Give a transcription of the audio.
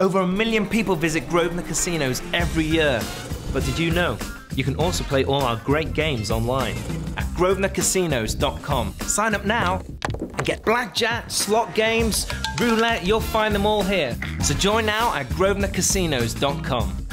Over a million people visit Grosvenor casinos every year. But did you know? You can also play all our great games online at grosvenorcasinos.com. Sign up now and get blackjack, slot games, roulette, you'll find them all here. So join now at grosvenorcasinos.com.